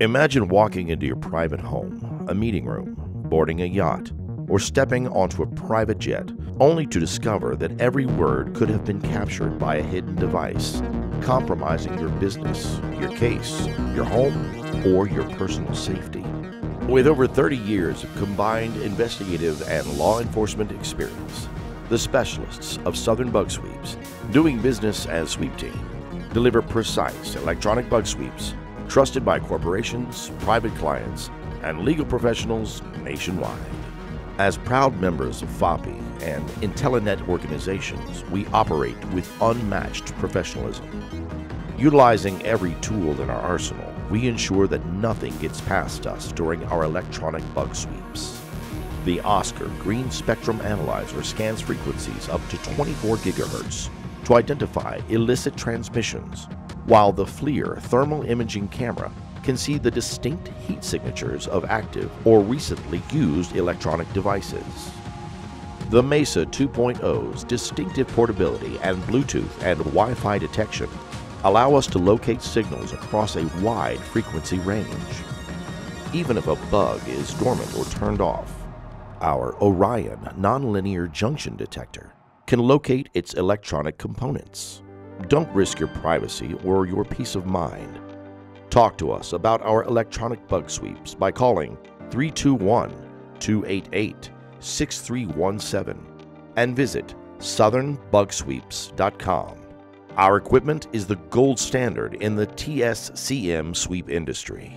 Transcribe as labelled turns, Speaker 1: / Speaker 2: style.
Speaker 1: Imagine walking into your private home, a meeting room, boarding a yacht, or stepping onto a private jet, only to discover that every word could have been captured by a hidden device, compromising your business, your case, your home, or your personal safety. With over 30 years of combined investigative and law enforcement experience, the specialists of Southern Bug Sweeps, doing business as Sweep Team, deliver precise electronic bug sweeps trusted by corporations, private clients, and legal professionals nationwide. As proud members of FAPI and Intellenet organizations, we operate with unmatched professionalism. Utilizing every tool in our arsenal, we ensure that nothing gets past us during our electronic bug sweeps. The OSCOR Green Spectrum Analyzer scans frequencies up to 24 gigahertz to identify illicit transmissions while the FLIR thermal imaging camera can see the distinct heat signatures of active or recently used electronic devices. The Mesa 2.0's distinctive portability and Bluetooth and Wi Fi detection allow us to locate signals across a wide frequency range. Even if a bug is dormant or turned off, our Orion nonlinear junction detector can locate its electronic components. Don't risk your privacy or your peace of mind. Talk to us about our electronic bug sweeps by calling 321 288 6317 and visit southernbugsweeps.com. Our equipment is the gold standard in the TSCM sweep industry.